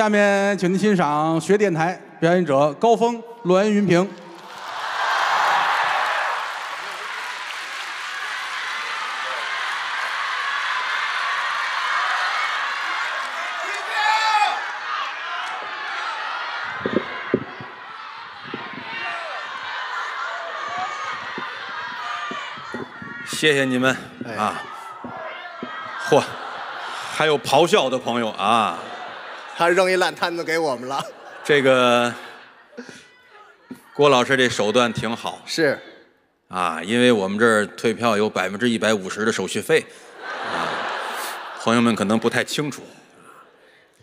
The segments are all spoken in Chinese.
下面，请您欣赏学电台表演者高峰、栾云平。谢谢你们啊！嚯，还有咆哮的朋友啊！他扔一烂摊子给我们了。这个郭老师这手段挺好是，啊，因为我们这儿退票有百分之一百五十的手续费啊，朋友们可能不太清楚。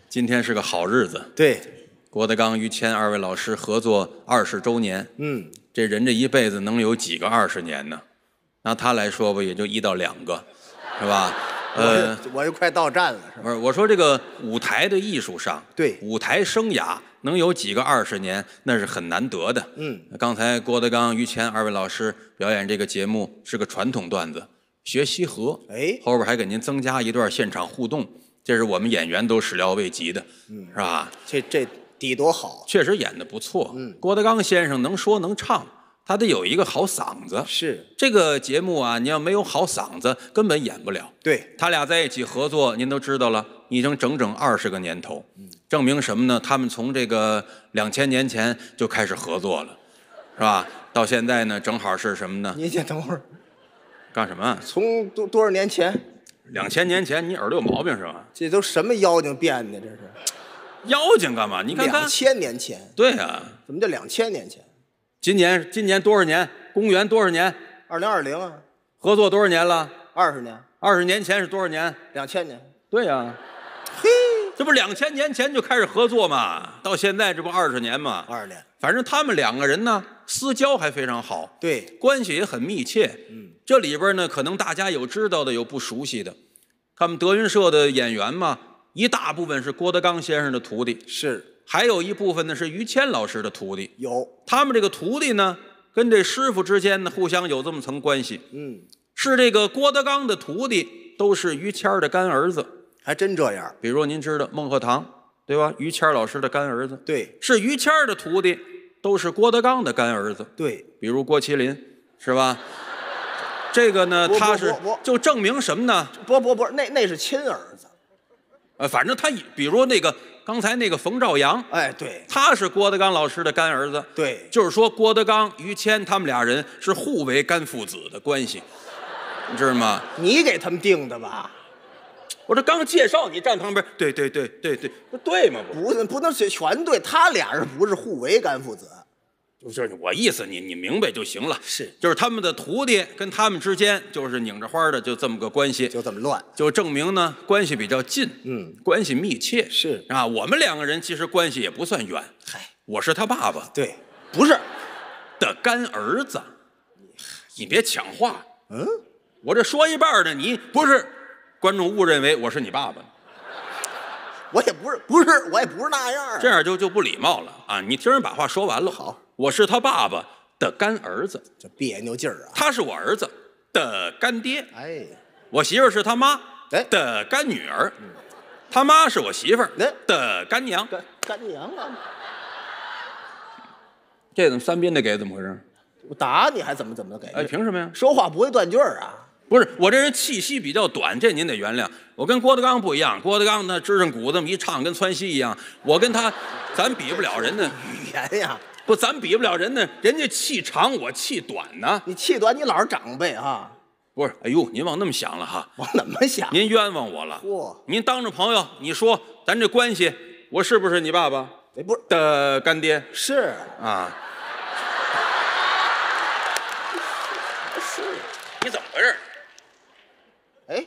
今天是个好日子，对，郭德纲、于谦二位老师合作二十周年。嗯，这人这一辈子能有几个二十年呢？拿他来说吧，也就一到两个，是吧？呃，我就快到站了，是吧？不是，我说这个舞台的艺术上，对舞台生涯能有几个二十年，那是很难得的。嗯，刚才郭德纲、于谦二位老师表演这个节目是个传统段子，学西河，哎后边还给您增加一段现场互动，这是我们演员都始料未及的，嗯是吧？这这底多好，确实演的不错。嗯郭德纲先生能说能唱，他得有一个好嗓子。是这个节目啊，你要没有好嗓子，根本演不了。对，他俩在一起合作，您都知道了，已经整整二十个年头，证明什么呢？他们从这个两千年前就开始合作了，是吧？到现在呢，正好是什么呢？您先等会儿，干什么？从多多少年前，两千年前你耳朵有毛病是吧？这都什么妖精变的？这是妖精干嘛？你看看两，千年前，对呀、怎么叫两千年前？今年今年多少年？公元多少年？二零二零啊，合作多少年了？二十年，二十年前是多少年？两千年，对呀、嘿，这不两千年前就开始合作嘛，到现在这不二十年嘛？二十年，反正他们两个人呢，私交还非常好，对，关系也很密切。嗯，这里边呢，可能大家有知道的，有不熟悉的。他们德云社的演员嘛，一大部分是郭德纲先生的徒弟，是还有一部分呢是于谦老师的徒弟。有，他们这个徒弟呢，跟这师傅之间呢，互相有这么层关系。嗯，是这个郭德纲的徒弟，都是于谦儿的干儿子。还真这样，比如您知道孟鹤堂，对吧？于谦老师的干儿子，对是于谦儿的徒弟，都是郭德纲的干儿子。对，比如郭麒麟，是吧？这个呢，他是就证明什么呢？不不不，那那是亲儿子，呃，反正他以比如那个刚才那个冯兆阳，哎，对他是郭德纲老师的干儿子。对，就是说郭德纲、于谦他们俩人是互为干父子的关系，你知道吗？你给他们定的吧？我这刚介绍你站旁边，对对对对对，不对吗？不，不能是全对，他俩人不是互为干父子，就是我意思，你你明白就行了。是就是他们的徒弟跟他们之间就是拧着花的，就这么个关系，就这么乱，就证明呢关系比较近，嗯，关系密切。是啊，我们两个人其实关系也不算远。嗨，我是他爸爸对，不是，的干儿子，你别抢话。嗯，我这说一半呢，你不是观众误认为我是你爸爸，我也不是，不是，我也不是那样儿这样就就不礼貌了啊！你听人把话说完了。好，我是他爸爸的干儿子，这别扭劲儿啊，他是我儿子的干爹，哎，我媳妇儿是他妈哎的干女儿，他妈是我媳妇儿哎的干娘。干干娘啊，这怎么三斌的给怎么回事？我打你还怎么怎么给？哎，凭什么呀？说话不会断句儿啊，不是我这人气息比较短，这您得原谅。我跟郭德纲不一样，郭德纲那支上鼓这么一唱，跟窜戏一样。我跟他，咱比不了人呢。语言呀，不，咱比不了人呢。人家气长，我气短呢。你气短，你老是长辈啊，不是，哎呦，您往那么想了哈，往怎么想？您冤枉我了。嚯，您当着朋友，你说咱这关系，我是不是你爸爸哎，不是，的干爹是啊？是，你怎么回事？哎，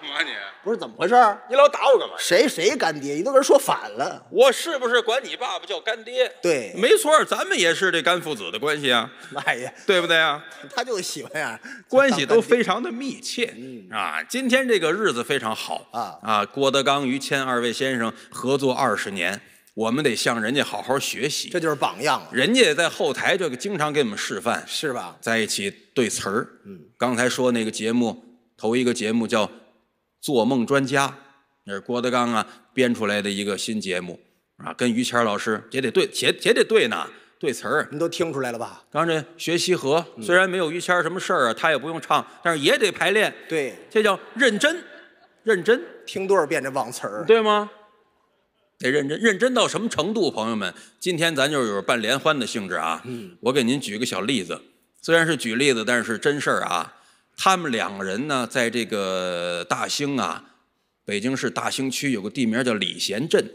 干嘛你？不是怎么回事儿？你老打我干嘛？谁谁干爹？你都给人说反了。我是不是管你爸爸叫干爹？对没错，咱们也是这干父子的关系啊，哎呀，对不对啊？他就喜欢呀，关系都非常的密切嗯啊。今天这个日子非常好啊啊！郭德纲、于谦二位先生合作二十年，我们得向人家好好学习。这就是榜样，人家也在后台就经常给我们示范，是吧？在一起对词儿。嗯，刚才说那个节目，头一个节目叫《做梦专家》，那是郭德纲啊编出来的一个新节目啊，跟于谦老师也得对，也也得对呢，对词儿。您都听出来了吧？刚才学习和虽然没有于谦什么事儿啊，他也不用唱，但是也得排练，对，这叫认真，认真，听多少遍这忘词儿？对吗？得认真，认真到什么程度？朋友们，今天咱就有办联欢的性质啊。嗯，我给您举个小例子，虽然是举例子，但是是真事儿啊。他们两个人呢，在这个大兴啊，北京市大兴区有个地名叫礼贤镇，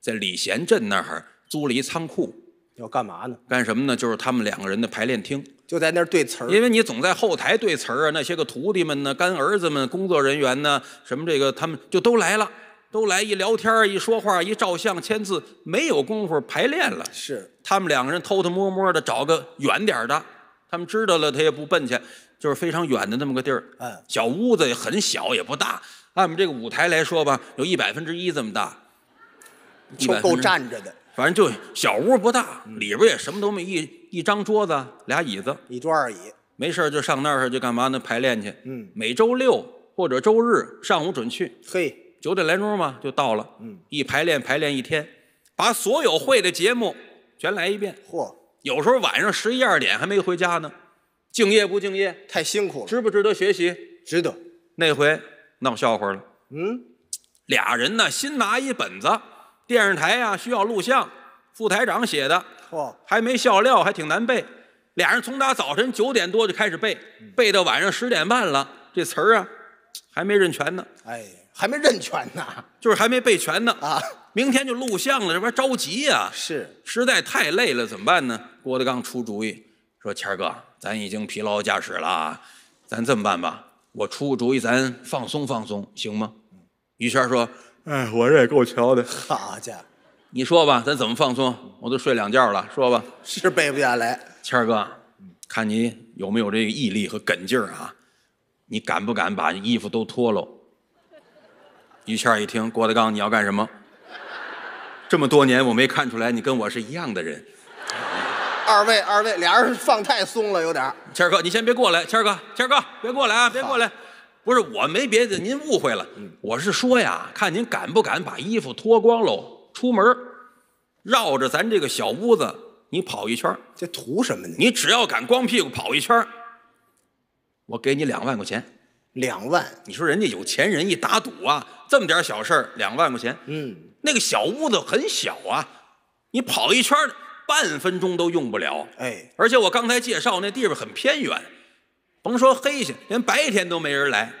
在礼贤镇那儿租了一仓库，要干嘛呢？干什么呢？就是他们两个人的排练厅。就在那儿对词儿。因为你总在后台对词儿啊，那些个徒弟们呢、干儿子们、工作人员呢，什么这个他们就都来了，都来一聊天儿一说话一照相签字，没有功夫排练了。是，他们两个人偷偷摸摸的找个远点儿的，他们知道了他也不奔去，就是非常远的那么个地儿。嗯小屋子也很小，也不大。按我们这个舞台来说吧，有一百分之一这么大，就够站着的，反正就小屋不大，里边也什么都没，一一张桌子，俩椅子，一桌二椅。没事儿就上那儿去干嘛呢？排练去。嗯，每周六或者周日上午准去，嘿，九点来钟嘛就到了。嗯，一排练排练一天，把所有会的节目全来一遍。嚯，有时候晚上十一二点还没回家呢，敬业不敬业？太辛苦了，值不值得学习？值得。那回闹笑话了，嗯，俩人呢新拿一本子，电视台呀、需要录像，副台长写的，嚯，还没笑料，还挺难背。俩人从打早晨九点多就开始背，背到晚上十点半了，这词儿啊还没认全呢，哎，还没认全呢就是还没背全呢。啊！明天就录像了，这玩意儿着急呀、是，实在太累了，怎么办呢？郭德纲出主意说：“谦儿哥，咱已经疲劳驾驶了啊，咱这么办吧，我出个主意，咱放松放松，行吗？”于谦说：“哎，我这也够瞧的。好家伙，你说吧，咱怎么放松？我都睡两觉了，说吧。”是背不下来。谦儿哥，看你有没有这个毅力和梗劲儿啊？你敢不敢把衣服都脱喽？于谦一听，郭德纲，你要干什么？这么多年我没看出来你跟我是一样的人。二位，二位，俩人放太松了，有点。谦儿哥，你先别过来，谦儿哥，谦儿哥，别过来啊，别过来。不是我没别的，您误会了。我是说呀，看您敢不敢把衣服脱光喽，出门绕着咱这个小屋子你跑一圈这图什么呢？你只要敢光屁股跑一圈我给你两万块钱。两万，你说人家有钱人一打赌啊，这么点小事儿两万块钱，嗯，那个小屋子很小啊，你跑一圈儿半分钟都用不了。哎，而且我刚才介绍那地方很偏远，甭说黑去，连白天都没人来，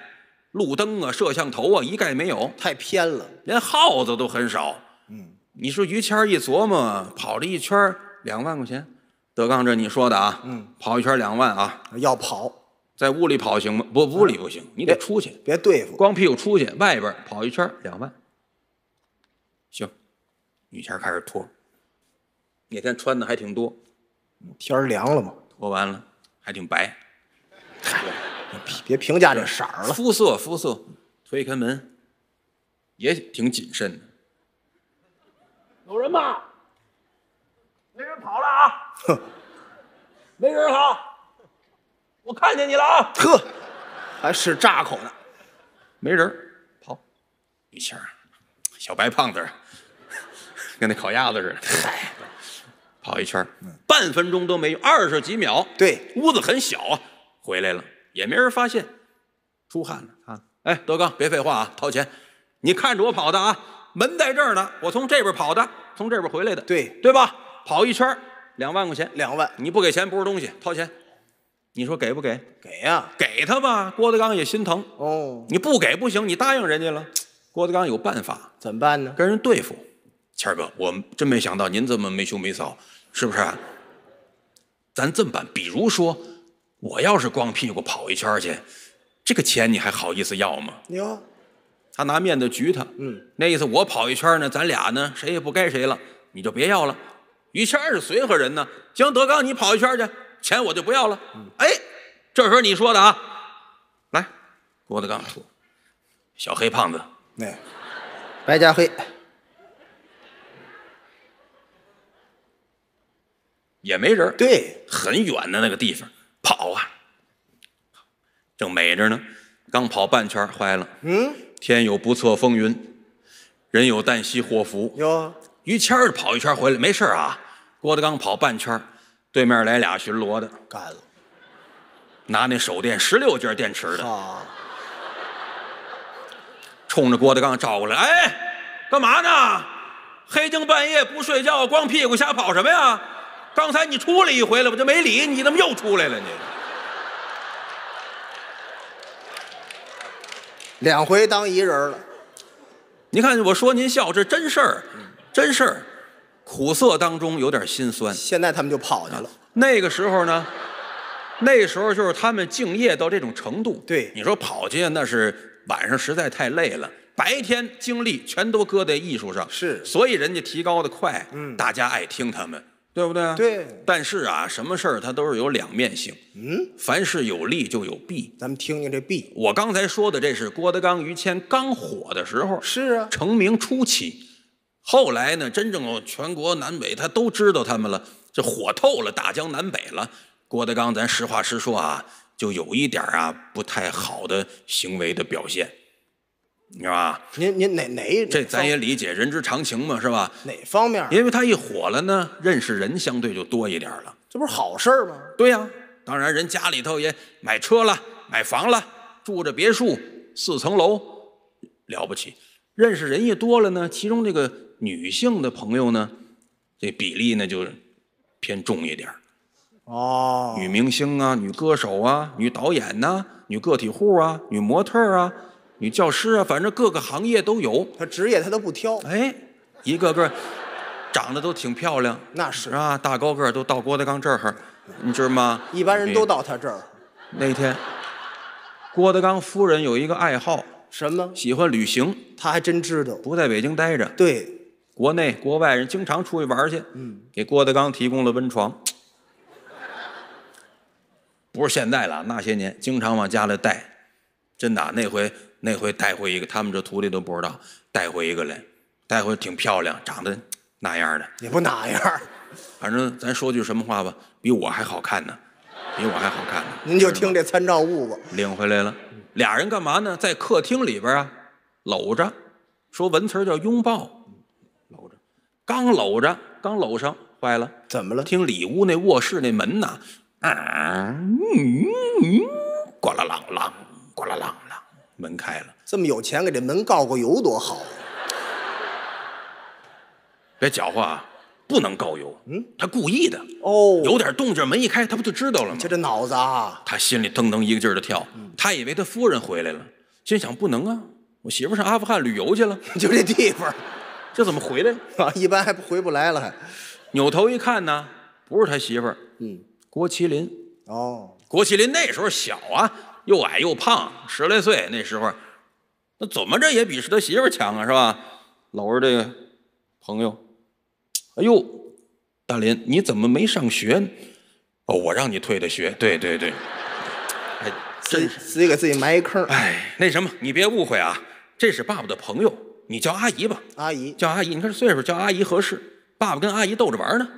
路灯啊、摄像头啊一概没有，太偏了。连耗子都很少。嗯，你说于谦儿一琢磨，跑这一圈两万块钱，德刚这你说的啊，嗯，跑一圈两万啊，要跑，在屋里跑行吗？不，屋里不行，你得出去，别对付。光屁股出去，外边跑一圈两万。行，于谦儿开始脱，那天穿的还挺多，天儿凉了嘛，脱完了还挺白。别评价这色儿了。肤色，肤色，推开门，也挺谨慎的。有人吗？没人跑了啊！哼，没人哈！我看见你了啊！呵，还是炸口呢。没人，跑。于谦儿，小白胖子，跟那烤鸭子似的。嗨，跑一圈儿半分钟都没有，二十几秒。对，屋子很小啊，回来了也没人发现，出汗了啊！哎，德刚，别废话啊，掏钱，你看着我跑的啊，门在这儿呢，我从这边跑的，从这边回来的，对对吧？跑一圈两万块钱，两万，你不给钱不是东西，掏钱，你说给不给？给呀、给他吧，郭德纲也心疼，哦，你不给不行，你答应人家了，郭德纲有办法怎么办呢？跟人对付。谦儿哥，我真没想到您这么没羞没臊，是不是啊？咱这么办，比如说，我要是光屁股跑一圈儿去，这个钱你还好意思要吗？要，他拿面子局他，嗯，那意思我跑一圈儿呢，咱俩呢谁也不该谁了，你就别要了。于谦是随和人呢，行，德刚你跑一圈儿去，钱我就不要了。哎，这时候你说的啊，来，郭德纲说，小黑胖子，那白加黑，也没人儿，对，很远的那个地方跑啊，正美着呢，刚跑半圈坏了，嗯，天有不测风云，人有旦夕祸福。哟，于谦儿跑一圈回来，没事儿啊。郭德纲跑半圈，对面来俩巡逻的，干了拿那手电十六节电池的，啊！冲着郭德纲照过来，哎，干嘛呢？黑更半夜不睡觉，光屁股瞎跑什么呀？刚才你出来一回了，我就没理你，怎么又出来了你？两回当一人了，你看我说您笑，这真事儿，真事儿。苦涩当中有点心酸。现在他们就跑去了。那个时候呢，那时候就是他们敬业到这种程度。对你说跑去那是晚上实在太累了，白天精力全都搁在艺术上，是所以人家提高的快，嗯大家爱听他们，对不对？。对，但是啊，什么事儿它都是有两面性，嗯，凡事有利就有弊。咱们听听这弊。我刚才说的，这是郭德纲、于谦刚火的时候，是啊，成名初期。后来呢，真正全国南北他都知道他们了，这火透了大江南北了。郭德纲，咱实话实说啊，就有一点啊不太好的行为的表现，你知道吧？您您哪哪这咱也理解，人之常情嘛，是吧？哪方面？因为他一火了呢，认识人相对就多一点了。这不是好事儿吗？对呀、当然人家里头也买车了，买房了，住着别墅，四层楼，了不起。认识人一多了呢，其中这个女性的朋友呢，这比例呢就偏重一点哦，女明星啊，女歌手啊，女导演呐、女个体户啊，女模特啊，女教师啊，反正各个行业都有。他职业他都不挑，哎，一个个长得都挺漂亮，那是是啊，大高个儿都到郭德纲这儿，你知道吗？一般人都到他这儿。那天，郭德纲夫人有一个爱好，什么？喜欢旅行，他还真知道。不在北京待着，对，国内国外人经常出去玩去，嗯，给郭德纲提供了温床。不是现在了，那些年经常往家里带，真的啊、那回那回带回一个，他们这徒弟都不知道，带回一个来，带回挺漂亮，长得那样的，也不哪样。反正咱说句什么话吧，比我还好看呢，比我还好看呢。您就听这参照物吧。领回来了。俩人干嘛呢？在客厅里边啊，搂着，说文词儿叫拥抱，搂着，刚搂着，刚搂上，坏了，怎么了？听里屋那卧室那门呐，啊，嗯嗯，呱啦啷啷，呱啦啷啷，门开了，这么有钱，给这门告个油多好。啊！别搅和啊，不能告油，嗯，他故意的，哦，有点动静，门一开，他不就知道了吗？就？这脑子啊，他心里噔噔一个劲儿的跳，他以为他夫人回来了，心想不能啊，我媳妇上阿富汗旅游去了，就这地方。这怎么回来？了？啊，一般还不回不来了。还。扭头一看呢，不是他媳妇儿，嗯，郭麒麟。哦，郭麒麟那时候小啊，又矮又胖，十来岁那时候，那怎么着也比是他媳妇儿强啊，是吧？搂着这个朋友，哎呦，大林，你怎么没上学呢？哦，我让你退的学，对对对，哎真是。自己给自己埋一坑。哎，那什么，你别误会啊，这是爸爸的朋友，你叫阿姨吧，阿姨，叫阿姨。你看这岁数，叫阿姨合适。爸爸跟阿姨逗着玩呢，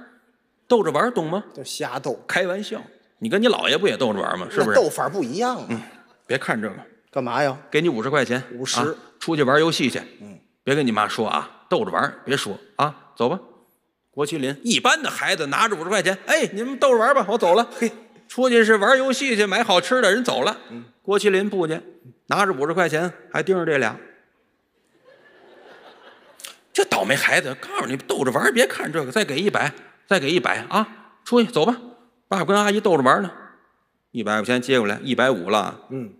逗着玩，懂吗？就瞎逗，开玩笑。你跟你姥爷不也逗着玩吗？是不是？那斗法不一样啊。别看这个，干嘛呀？给你五十块钱，五十啊出去玩游戏去。嗯，别跟你妈说啊，逗着玩，别说啊，走吧。郭麒麟，一般的孩子拿着五十块钱，哎，你们逗着玩吧，我走了。嘿，出去是玩游戏去，买好吃的，人走了。嗯，郭麒麟不去，拿着五十块钱，还盯着这俩。这倒霉孩子，告诉你逗着玩，别看这个，再给一百，再给一百啊！出去走吧，爸爸跟阿姨逗着玩呢。一百块钱接过来，一百五了。嗯，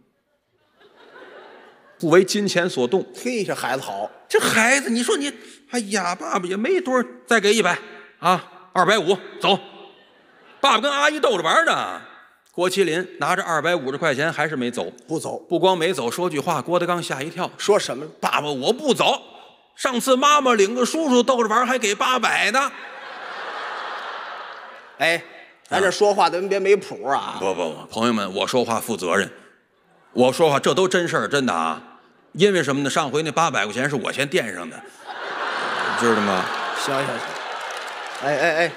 不为金钱所动。嘿，这孩子好，这孩子，你说你，哎呀，爸爸也没多少，再给一百啊，二百五，走。爸爸跟阿姨逗着玩呢。郭麒麟拿着二百五十块钱还是没走，不走。不光没走，说句话，郭德纲吓一跳。说什么了？爸爸，我不走。上次妈妈领个叔叔逗着玩，还给八百呢。哎，咱这说话咱别没谱啊。不不不，朋友们，我说话负责任，我说话这都真事儿，真的啊。因为什么呢？上回那八百块钱是我先垫上的，知道吗？行行行，哎哎哎，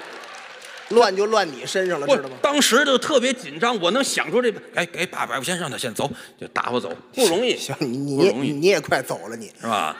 乱就乱你身上了，知道吗？当时就特别紧张，我能想出这个，哎，给八百块钱让他先走，就打发走，不容易，行，你你你也快走了你。是吧？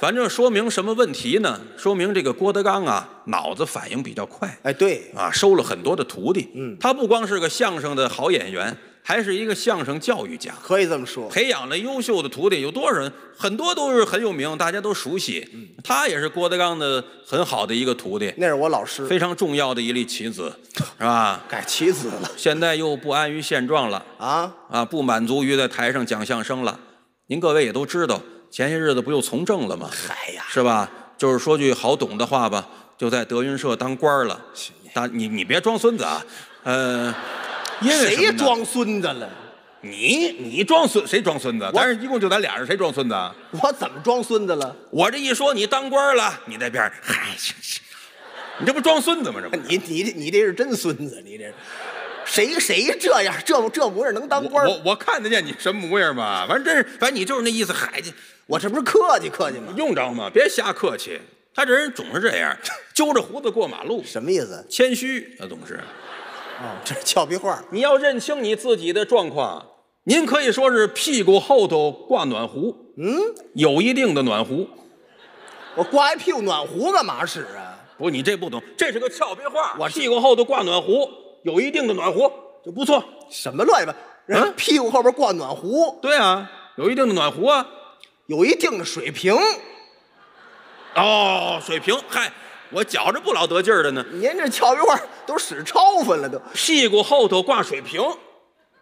反正说明什么问题呢？说明这个郭德纲啊，脑子反应比较快哎，对，啊，收了很多的徒弟。嗯，他不光是个相声的好演员，还是一个相声教育家。可以这么说。培养了优秀的徒弟有多少人？很多都是很有名，大家都熟悉。嗯他也是郭德纲的很好的一个徒弟，那是我老师，非常重要的一粒棋子，是吧？改棋子了现在又不安于现状了啊！啊，不满足于在台上讲相声了。您各位也都知道，前些日子不又从政了吗？嗨呀，是吧？就是说句好懂的话吧，就在德云社当官儿了。大你你别装孙子啊，呃，因为谁装孙子了？你你装孙谁装孙子？咱是一共就咱俩人，谁装孙子啊？我怎么装孙子了？我这一说你当官儿了，你那边儿嗨，你这不装孙子吗？这不你你你这是真孙子，你这谁谁这样这这模样能当官我？我我看得见你什么模样吗？反正真是，反正你就是那意思，嗨，这我这不是客气客气吗？用着吗？别瞎客气，他这人总是这样，揪着胡子过马路，什么意思？谦虚，他总是。哦，这是俏皮话。你要认清你自己的状况，您可以说是屁股后头挂暖壶，嗯，有一定的暖壶。我挂一屁股暖壶干嘛使啊？不，你这不懂，这是个俏皮话。我屁股后头挂暖壶，有一定的暖壶就不错。什么乱七八？屁股后边挂暖壶，对啊，有一定的暖壶啊。有一定的水平。哦，水平，嗨，我觉着不老得劲儿的呢。您这俏皮话都使超分了都，屁股后头挂水瓶，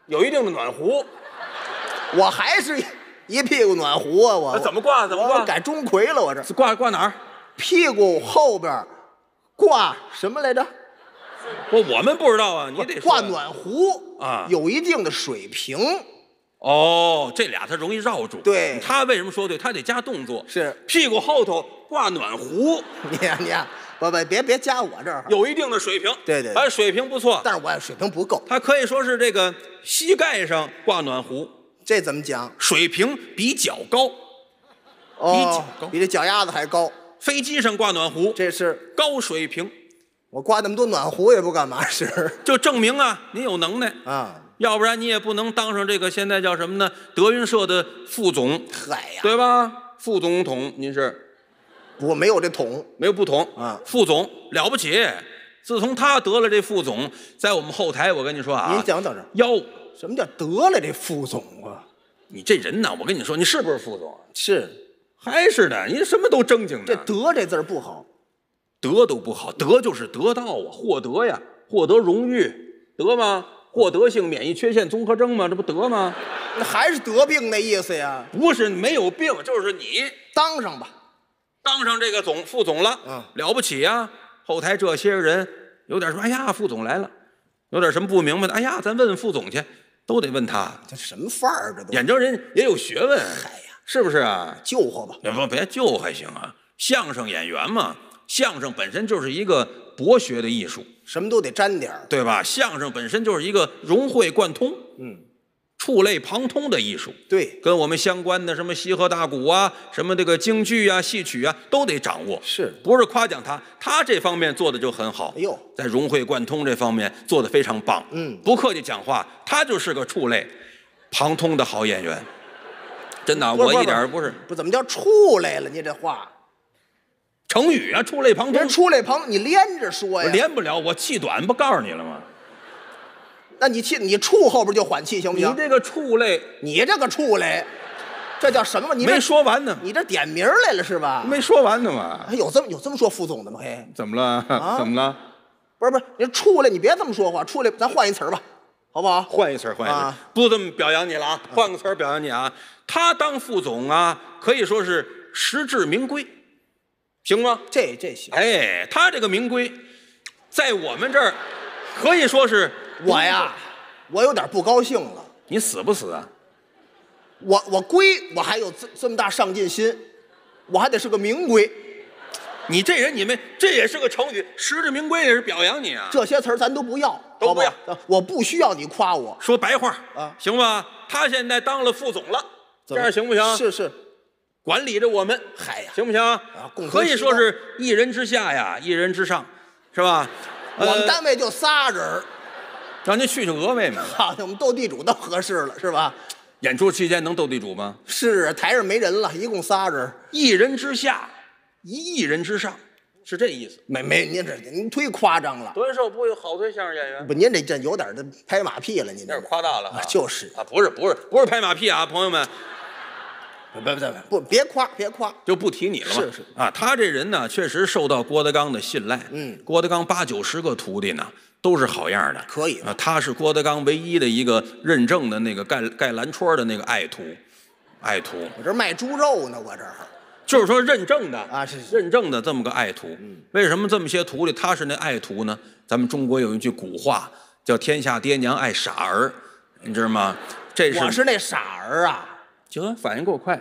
有一定的暖壶。我还是一屁股暖壶啊！我怎么挂怎么挂我改钟馗了，我这挂挂哪儿？屁股后边挂什么来着？我我们不知道啊，你得挂暖壶啊有一定的水平。哦，这俩他容易绕住。对他为什么说对？他得加动作。是屁股后头挂暖壶，你呀、你呀、不不，别别加我这儿，有一定的水平。对对对哎，水平不错。但是我水平不够，他可以说是这个膝盖上挂暖壶，这怎么讲？水平比脚高。哦脚高，比这脚丫子还高。飞机上挂暖壶，这是高水平，我挂那么多暖壶也不干嘛使就证明啊，您有能耐。啊？要不然你也不能当上这个现在叫什么呢？德云社的副总，嗨呀，对吧？副总统，您是。我没有这桶，没有不同啊。副总了不起，自从他得了这副总，在我们后台，我跟你说啊，您讲等着，哟，什么叫得了这副总啊？你这人呐，我跟你说，你是不是副总啊？是。还是的，你什么都正经这的，得这字儿不好，得都不好，得就是得到啊，获得呀，获得荣誉，得吗？获得性免疫缺陷综合征吗？这不得吗？那还是得病那意思呀？不是没有病，就是你当上吧，当上这个总副总了，嗯了不起呀！后台这些人有点说，哎呀，副总来了，有点什么不明白的，哎呀，咱问问副总去，都得问他。这什么范儿？这都眼睁人也有学问，嗨呀，是不是啊？救活吧？别不别救还行啊，相声演员嘛，相声本身就是一个博学的艺术，什么都得沾点儿。对吧？相声本身就是一个融会贯通，嗯，触类旁通的艺术。对，跟我们相关的什么西河大鼓啊，什么这个京剧啊、戏曲啊，都得掌握。是不是夸奖他？他这方面做的就很好。哎呦在融会贯通这方面做的非常棒。嗯不客气讲话，他就是个触类旁通的好演员。真的，啊我一点不是不怎么叫触类了？你这话，成语啊，触类旁通人。出类旁，你连着说我呀？连不了，我气短，不告诉你了吗？那你气你触后边就缓气行不行？你这个触类你这个触类，这叫什么？你这没说完呢，你这点名来了是吧？没说完呢嘛？还有这么有这么说副总的吗？嘿，怎么了？啊 怎么了？不是不是，你出来你别这么说话，出来咱换一词儿吧，好不好？换一词儿，换一词儿，啊不这么表扬你了啊！换个词儿表扬你啊！他当副总啊，可以说是实至名归，行吗？这这行，哎，他这个名规，在我们这儿可以说是我呀，我有点不高兴了。你死不死啊？我我归我还有这这么大上进心，我还得是个名归。你这人，你们这也是个成语，实至名归也是表扬你啊。这些词儿咱都不要，都不要好好我不需要你夸我，说白话啊行吧？他现在当了副总了，这样行不行？是是，管理着我们，嗨呀，行不行？共同可以说是一人之下呀，一人之上，是吧？我们呃单位就仨人儿，让您去去峨眉嘛。好，我们斗地主倒合适了，是吧？演出期间能斗地主吗？是啊，台上没人了，一共仨人，一人之下，一亿人之上，是这意思。没没，您这您忒夸张了。短寿不有好多相声演员，不，您这这有点儿的拍马屁了，您这有点夸大了啊啊就是啊，不是不是不是拍马屁啊，朋友们不不不不，别夸别夸，就不提你了嘛。是是啊，他这人呢，确实受到郭德纲的信赖。嗯郭德纲八九十个徒弟呢，都是好样的，可以啊。他是郭德纲唯一的一个认证的那个盖盖蓝戳的那个爱徒，爱徒。我这卖猪肉呢，我这儿就是说认证的啊是是认证的这么个爱徒。为什么这么些徒弟他是那爱徒呢？咱们中国有一句古话叫“天下爹娘爱傻儿”，你知道吗？这是我是那傻儿啊，行，反应够快，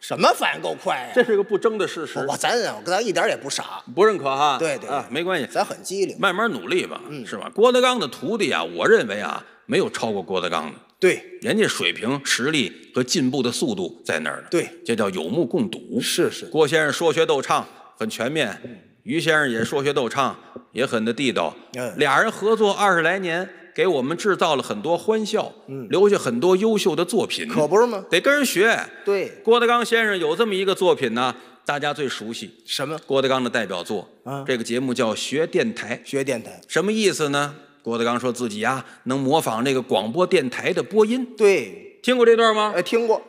什么反应够快呀、这是个不争的事实，我咱我跟咱一点也不傻，不认可哈。对对啊，没关系，咱很机灵。慢慢努力吧，嗯是吧？郭德纲的徒弟啊，我认为啊，没有超过郭德纲的。对，人家水平、实力和进步的速度在那儿呢。对这叫有目共睹。是是郭先生说学逗唱很全面，于先生也说学逗唱，也很的地道。嗯俩人合作二十来年，给我们制造了很多欢笑，留下很多优秀的作品。嗯可不是吗？得跟人学。对，郭德纲先生有这么一个作品呢，大家最熟悉。什么郭德纲的代表作，啊这个节目叫《学电台》，学电台？什么意思呢？郭德纲说自己呀、能模仿那个广播电台的播音，对，听过这段吗？哎，听过，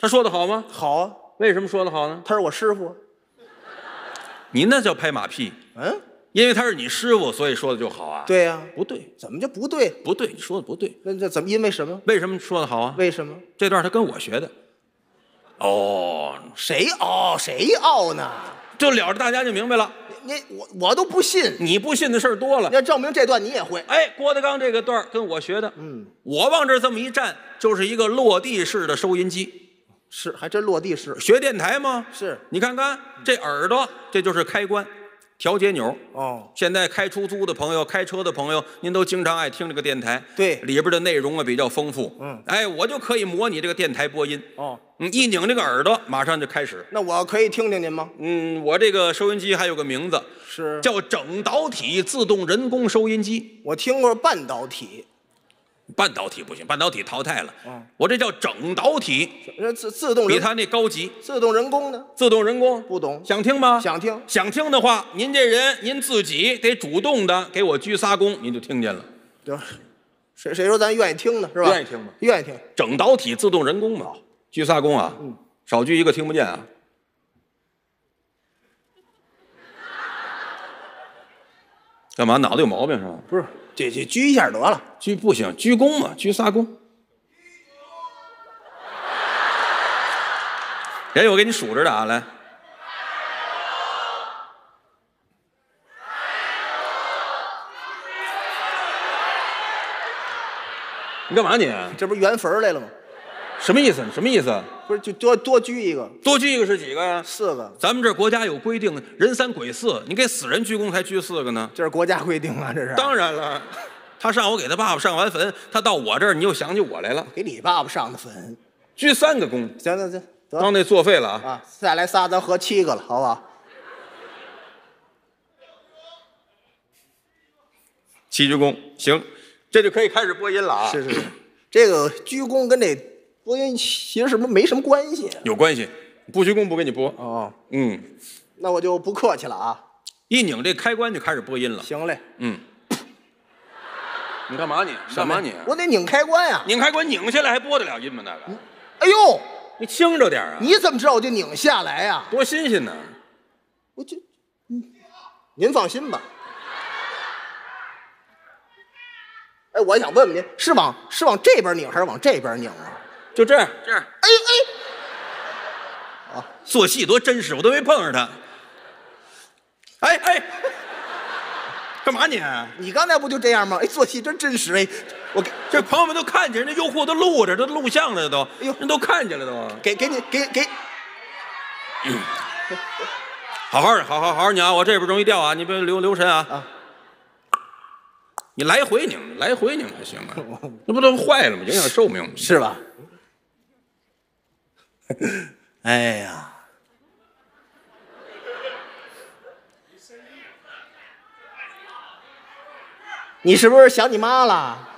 他说的好吗？好啊，为什么说的好呢？他是我师傅。您那叫拍马屁，嗯，因为他是你师傅，所以说的就好啊。，对呀、不对，怎么就不对？不对，你说的不对。那这怎么？因为什么？为什么说的好啊？为什么？这段他跟我学的。哦，谁傲谁傲呢？就了着大家就明白了。你我我都不信，你不信的事儿多了。要证明这段你也会。哎，郭德纲这个段儿跟我学的，嗯，我往这儿这么一站，就是一个落地式的收音机。是，还真落地式。学电台吗？是你看看这耳朵，这就是开关，调节钮。哦，现在开出租的朋友、开车的朋友，您都经常爱听这个电台，对里边的内容啊比较丰富。嗯，哎，我就可以模拟这个电台播音。哦，嗯，一拧这个耳朵，马上就开始。那我可以听听您吗？嗯，我这个收音机还有个名字，是叫整导体自动人工收音机。我听过半导体，半导体不行，半导体淘汰了。嗯我这叫整导体，那自自动人比他那高级。自动人工呢？自动人工不懂想听吗？想听想听的话，您这人您自己得主动的给我鞠仨躬，您就听见了。对谁谁说咱愿意听呢？是吧？愿意听吗愿意听。整导体自动人工嘛，鞠仨躬啊，嗯少鞠一个听不见啊。干嘛？脑子有毛病是吧？不是，这这鞠一下得了。鞠不行，鞠躬嘛，鞠仨躬。人我给你数着的啊，来。你干嘛你？这不是圆坟来了吗？什么意思？什么意思？不是，就多多鞠一个，多鞠一个是几个呀？四个，咱们这国家有规定，人三鬼四，你给死人鞠躬才鞠四个呢。这是国家规定啊，这是。当然了，他上午给他爸爸上完坟，他到我这儿，你又想起我来了，给你爸爸上的坟。鞠三个躬，行行行，得刚那作废了啊！啊，再来仨，咱合七个了，好不好？七鞠躬，行，这就可以开始播音了啊！是是是，这个鞠躬跟这播音其实什么没什么关系？有关系，不鞠躬不给你播。哦，嗯，那我就不客气了啊。一拧这开关就开始播音了。行嘞，嗯，你干嘛你？干嘛你？我得拧开关呀。拧开关拧下来还播得了音吗？那个，哎呦，你轻着点啊！你怎么知道我就拧下来呀？多新鲜呢！我就，嗯，您放心吧。哎，我想问问您，是往是往这边拧还是往这边拧啊？就这样，这样。哎哎，做戏多真实，我都没碰上他。哎哎，干嘛你？你刚才不就这样吗？哎，做戏真真实哎，我给这朋友们都看见，人家优酷都录着，都录像了都，哎呦人都看见了都。给给你给给，好好的，好好好好拧啊！我这边容易掉啊，你别留留神啊。啊你来回拧，来回拧还行啊，那不都坏了吗？影响寿命吗？是吧？哎呀，你是不是想你妈了？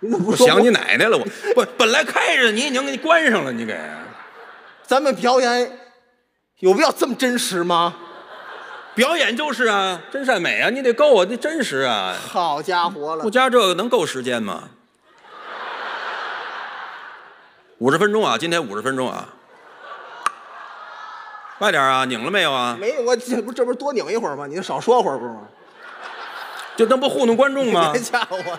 你怎么不说？想你奶奶了，我不本来开着，你已经给你关上了，你给咱们表演有必要这么真实吗？表演就是啊，真善美啊，你得够啊，得真实啊，好家伙了不，加这个能够时间吗？五十分钟啊，今天五十分钟啊，快点啊，拧了没有啊？没有我这不这不是多拧一会儿吗？你就少说会儿不是吗？就那不糊弄观众吗 别？吓我！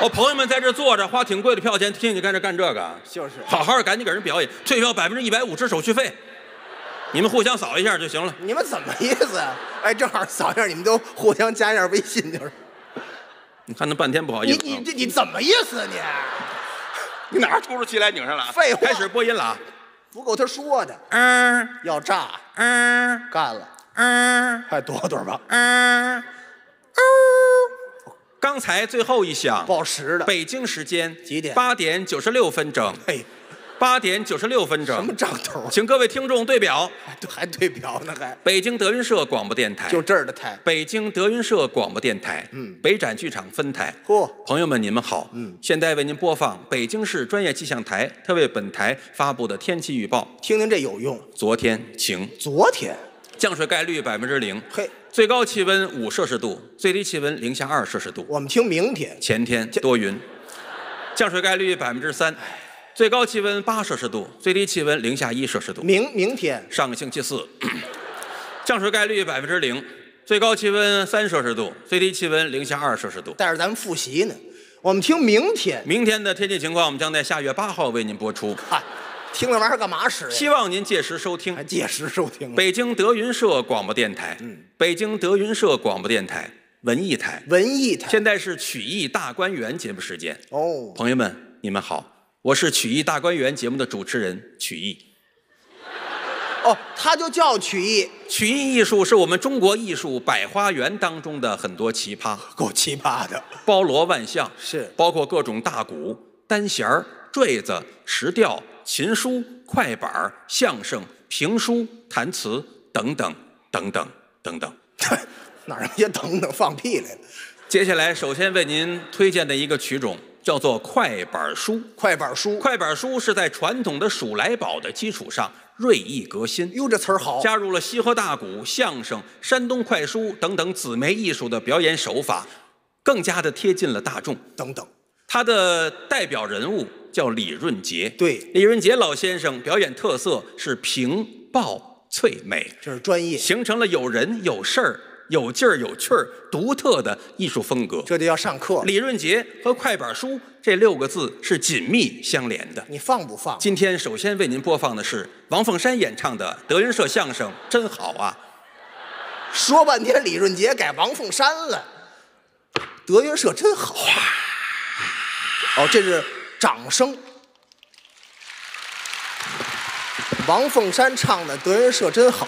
我，朋友们在这坐着，花挺贵的票钱，听你干这干这个，就是好好的赶紧给人表演，退票百分之一百五十手续费，你们互相扫一下就行了。你们怎么意思啊？哎，正好扫一下，你们都互相加一下微信就是。你看那半天不好意思你，你这你怎么意思啊你？你哪儿突如其来拧上了啊？废话开始播音了啊！不够他说的，嗯要炸嗯干了，嗯快躲躲吧，嗯，刚才最后一响，报时的。北京时间几点八点九十六分整。嘿，八点九十六分整什么整，账头啊？请各位听众对表：还对还对表呢还？北京德云社广播电台，就这儿的台。北京德云社广播电台，嗯北展剧场分台。嚯，朋友们，你们好，嗯，现在为您播放北京市专业气象台特为本台发布的天气预报。听听这有用。昨天晴，昨天，降水概率百分之零，嘿，最高气温五摄氏度，最低气温零下二摄氏度。我们听明天。前天多云，降水概率百分之三，最高气温八摄氏度，最低气温零下一摄氏度。明明天上个星期四，降水概率百分之零，最高气温三摄氏度，最低气温零下二摄氏度。带着咱们复习呢。我们听明天。明天的天气情况，我们将在下月八号为您播出，嗨，听那玩意儿干嘛使呀？希望您届时收听还。届时收听。北京德云社广播电台，嗯，北京德云社广播电台文艺台，文艺台。现在是曲艺大观园节目时间。哦，朋友们，你们好，我是曲艺大观园节目的主持人曲艺。哦，他就叫曲艺，曲艺艺术是我们中国艺术百花园当中的很多奇葩，够奇葩的。包罗万象，是包括各种大鼓、单弦儿、坠子、石调、琴书、快板儿、相声、评书、弹词等等等等等等。哪儿那些等等放屁来了？接下来，首先为您推荐的一个曲种叫做快板书。快板书。快板书是在传统的数来宝的基础上锐意革新，哟，这词儿好。加入了西河大鼓、相声、山东快书等等姊妹艺术的表演手法，更加的贴近了大众。等等，他的代表人物叫李润杰，对李润杰老先生表演特色是平爆脆美，这是专业，形成了有人有事儿、有劲儿有趣儿、独特的艺术风格。这就要上课了。李润杰和快板书这六个字是紧密相连的。你放不放？今天首先为您播放的是王凤山演唱的德云社相声《真好啊》。说半天李润杰改王凤山了，德云社真好啊。哦，这是掌声。王凤山唱的德云社真好。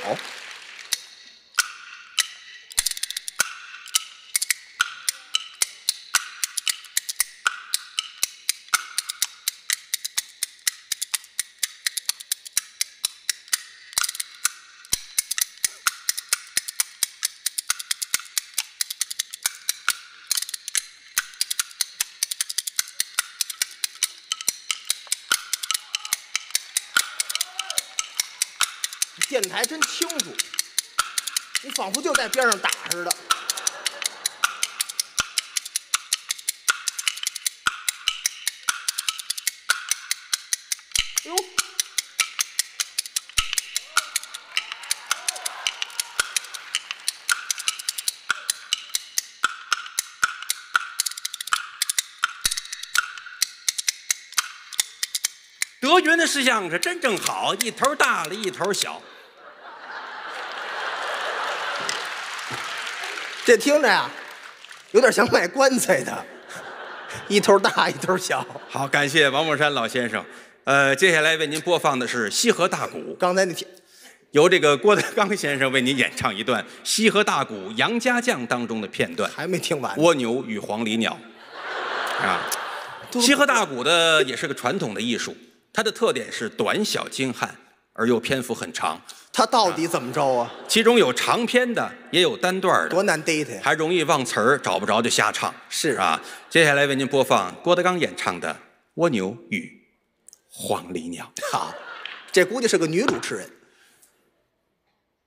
电台真清楚，你仿佛就在边上打似的。哟，德云的相是真正好，一头大了一头小。这听着呀，有点像卖棺材的，一头大一头小。好，感谢王宝山老先生。呃，接下来为您播放的是西河大鼓，刚才那听，由这个郭德纲先生为您演唱一段西河大鼓《杨家将》当中的片段《还没听完。蜗牛与黄鹂鸟》啊。西河大鼓的也是个传统的艺术，它的特点是短小精悍，而又篇幅很长。他到底怎么着啊？其中有长篇的，也有单段的，多难逮他呀！还容易忘词儿，找不着就瞎唱。是啊，接下来为您播放郭德纲演唱的《蜗牛与黄鹂鸟》。好，这估计是个女主持人。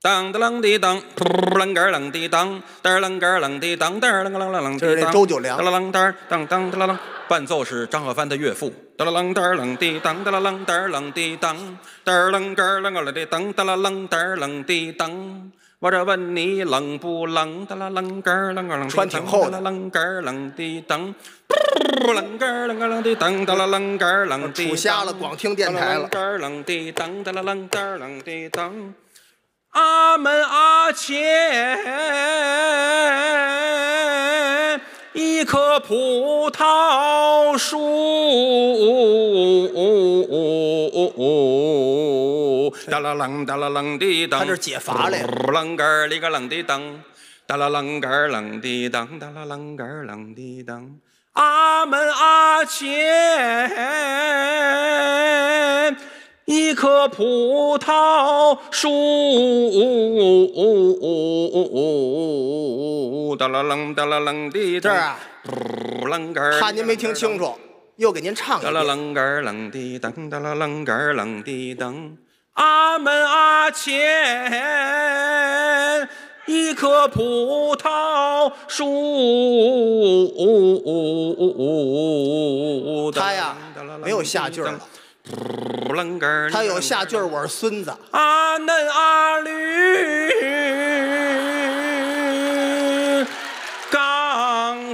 当当啷滴当，啷个啷滴当，当啷个啷滴当，当啷个啷啷啷这是周九良噔啷噔当当噔啷，伴奏是张鹤帆的岳父。噔啷噔啷滴当，噔啷当啷滴当，噔啷个啷个啷滴当，噔啷当啷滴当。我这问你冷不冷？噔啷啷个啷个啷滴当，穿挺厚的当啷个啷滴当，啷个啷个啷滴当，噔啷个啷滴当。杵瞎了光听电台了当啷啷滴当，噔啷啷噔啷滴当。阿门阿前一棵葡萄树，哒啦啷哒啦啷滴当，他这解乏来了啷个哩个啷滴当，哒啦啷个儿啷滴当，哒啦啷个儿啷滴当。阿门阿前一棵葡萄树，哒啦楞哒啦楞滴当，这儿啊，啷个儿怕您没听清楚，又给您唱一哒啦遍。啷个儿啷滴当，哒啦楞个儿啷滴当。阿门阿前一棵葡萄树。他呀没有下句了，他有下句儿，我是孙子。阿嫩阿驴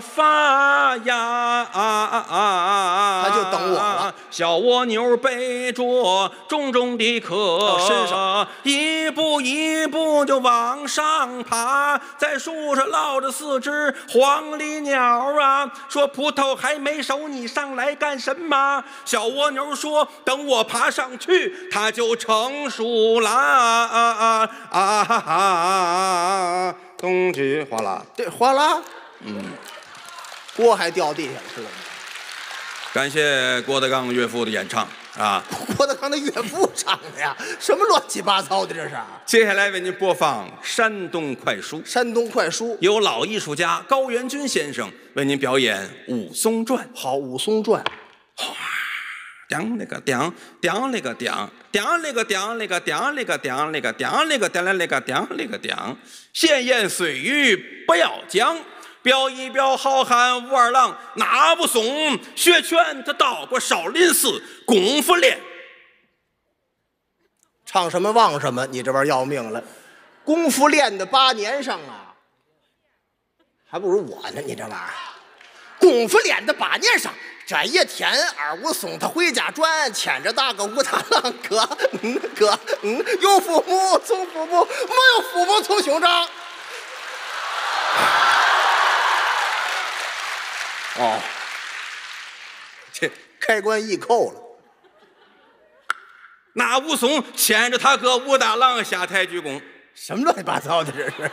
发芽，他就等我了。小蜗牛背着重重的壳，到身上一步一步就往上爬，在树上落着四只黄鹂鸟啊，说葡萄还没熟，你上来干什么？小蜗牛说，等我爬上去，它就成熟啦啊啊啊！冬去哗啦。这哗啦，嗯，锅还掉地下了，知道吗？感谢郭德纲岳父的演唱啊！郭德纲的岳父唱的呀，什么乱七八糟的这是？接下来为您播放山东快书，山东快书，由老艺术家高元军先生为您表演《武松传》。好《武松传》，叮那个叮，叮那个叮，叮那个叮那个叮那个叮那个叮那个叮那个叮那个叮，闲言碎语不要讲，表一表好汉武二郎那武松，学拳他到过少林寺，功夫练。唱什么忘什么，你这玩意儿要命了。功夫练的八年上啊，还不如我呢，你这玩意儿。功夫练的八年上，这一天二武松他回家转，牵着大个武大郎哥，嗯哥，嗯，有父母从父母，没有父母从兄长。哦，这开关一扣了。那武松牵着他哥武大郎下台鞠躬。什么乱七八糟的这是？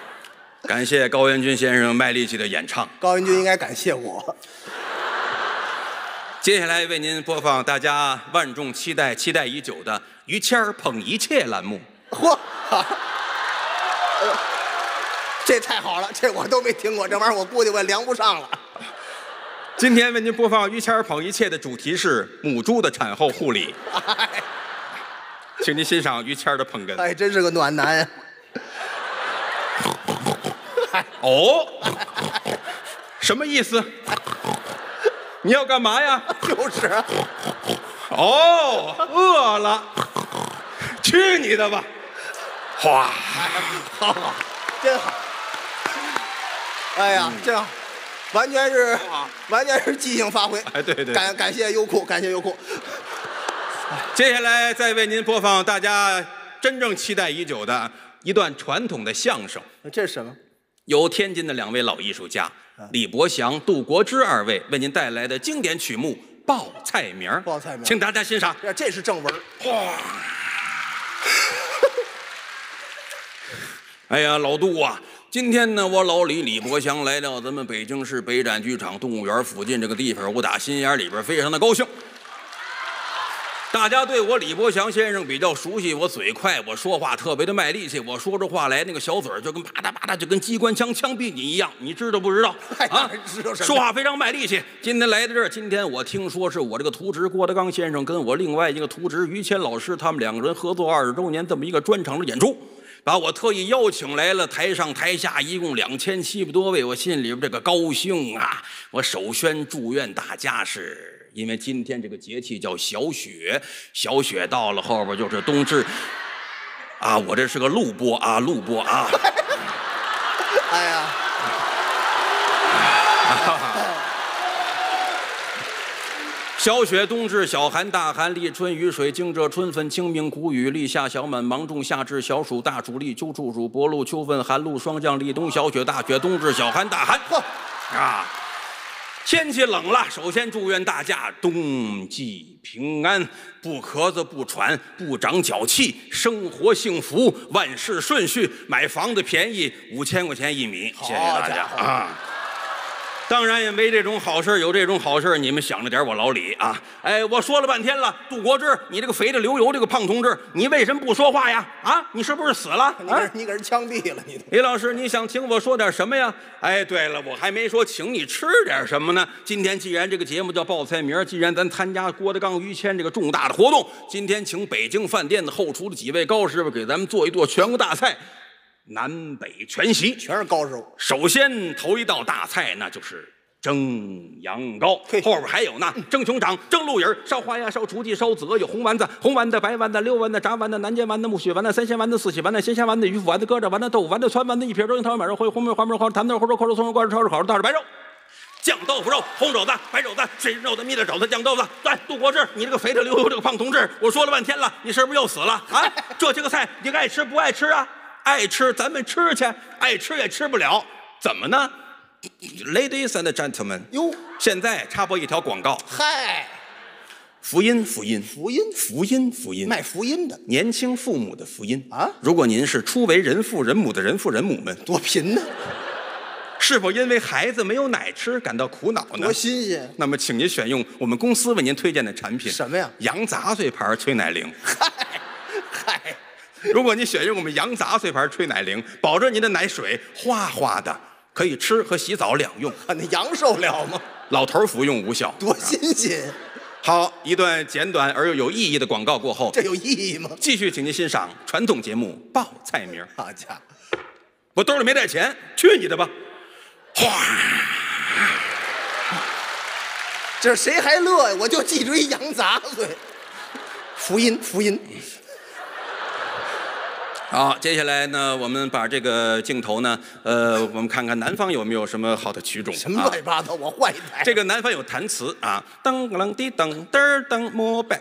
感谢高元军先生卖力气的演唱。高元军应该感谢我。接下来为您播放大家万众期待、期待已久的于谦儿捧一切栏目。嚯，这太好了，这我都没听过，这玩意儿我估计我也量不上了。今天为您播放于谦儿捧一切的主题是母猪的产后护理，哎，请您欣赏于谦儿的捧哏。哎，真是个暖男呀！哦，什么意思？你要干嘛呀？就是，哦，饿了，去你的吧！哗，好好，真好。哎呀，真好，完全是完全是即兴发挥。哎对对感感谢优酷，感谢优酷。接下来再为您播放大家真正期待已久的一段传统的相声。这是什么？由天津的两位老艺术家李伯祥、杜国之二位为您带来的经典曲目《报菜名》。报菜名请大家欣赏。这这是正文。哎呀，老杜啊，今天呢，我老李李伯祥来到咱们北京市北展剧场动物园附近这个地方，我打心眼里边非常的高兴。大家对我李伯祥先生比较熟悉，我嘴快，我说话特别的卖力气，我说出话来那个小嘴儿就跟啪嗒啪嗒，就跟机关枪枪毙你一样，你知道不知道？哎 啊知道说话非常卖力气。今天来到这儿，今天我听说是我这个徒侄郭德纲先生跟我另外一个徒侄于谦老师，他们两个人合作二十周年这么一个专场的演出。把我特意邀请来了，台上台下一共两千七百多位，我心里边这个高兴啊！我首先祝愿大家是，因为今天这个节气叫小雪，小雪到了，后边就是冬至，啊，我这是个录播啊，录播啊，哎呀，小雪、冬至、小寒、大寒、立春、雨水、惊蛰、春分、清明、谷雨、立夏、小满、芒种、夏至、小暑、大暑、立秋、处暑、薄露、秋分、寒露、霜降、立冬、小雪、大雪、冬至、小寒、大寒。嚯，啊，天气冷了，首先祝愿大家冬季平安，不咳嗽不喘，不长脚气，生活幸福，万事顺遂，买房子便宜，五千块钱一米，谢谢大家啊。当然也没这种好事有这种好事你们想着点我老李啊！哎，我说了半天了，杜国志，你这个肥的流油这个胖同志，你为什么不说话呀？啊，你是不是死了？啊你给人，你给人枪毙了，你李老师，你想请我说点什么呀？哎，对了，我还没说请你吃点什么呢。今天既然这个节目叫报菜名，既然咱参加郭德纲、于谦这个重大的活动，今天请北京饭店的后厨的几位高师傅给咱们做一做全国大菜，南北全席。全是高手。首先头一道大菜那就是蒸羊羔，嘿后边还有呢，蒸熊掌、蒸鹿尾儿、烧花鸭、烧雏鸡、烧子鹅，有红丸子、红丸子、白丸子、溜丸子、炸丸子、南煎丸子、木须丸子、三鲜丸子、四喜丸子、鲜虾丸子、鱼腐丸子、疙瘩丸子、豆腐丸子、汆丸子、一撇肉、樱桃、满肉、灰红梅、黄梅、黄坛豆、红肉、扣肉、松肉、挂肉、烧肉、烤肉、大肉、白肉。酱豆腐肉、红肘子、白肘子、水肉的、蜜的肘子、酱豆腐。来，杜国志，你这个肥的溜油这个胖同志，我说了半天了，你是不是又死了啊？这些个菜你爱吃不爱吃啊？爱吃咱们吃去，爱吃也吃不了，怎么呢？Ladies and gentlemen，哟，现在插播一条广告，嗨，福音福音福音福音福音，卖福音的年轻父母的福音啊如果您是初为人父人母的人父人母们，多贫呢，是否因为孩子没有奶吃感到苦恼呢多？新鲜。那么，请您选用我们公司为您推荐的产品。什么呀羊杂碎牌催奶灵。嗨，嗨，如果你选用我们羊杂碎牌吹奶灵，保证您的奶水哗哗的，可以吃和洗澡两用。那羊受了吗？老头服用无效。多新鲜，好，一段简短而又有意义的广告过后，这有意义吗？继续请您欣赏传统节目报菜名。好家伙，我兜里没带钱，去你的吧！哗，这谁还乐呀？我就记住一羊杂碎。福音，福音，好，接下来呢，我们把这个镜头呢，呃，我们看看南方有没有什么好的曲种。什么啊乱七八糟？我换一台。这个南方有弹词啊，噔啷滴噔嘚儿噔摩拜。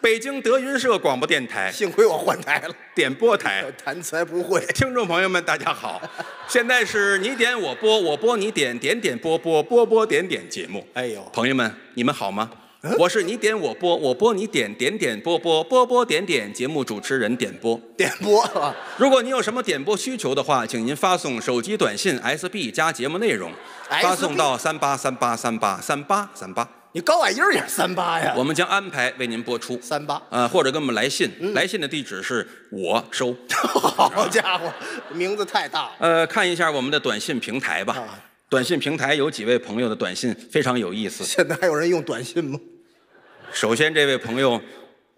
北京德云社广播电台幸亏我换台了，点播台，弹词还不会。听众朋友们，大家好，现在是你点我播，我播你点，点点播播，播播点点节目。哎呦朋友们，你们好吗？我是你点我播，我播你点，点点播播，播播点点节目主持人点播。点播啊，如果您有什么点播需求的话，请您发送手机短信 SB 加节目内容，发送到三八三八三八三八三八，你高矮音儿也是三八呀？我们将安排为您播出。三八，呃，或者给我们来信，嗯来信的地址是我收。好家伙，名字太大了。呃，看一下我们的短信平台吧。啊短信平台有几位朋友的短信非常有意思。现在还有人用短信吗？首先，这位朋友